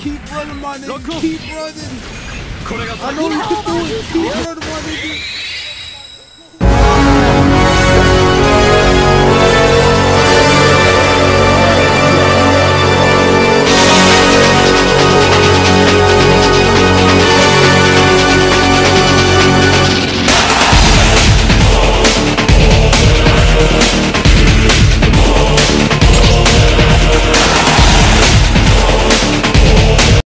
Keep running, man! Keep running! これが最後の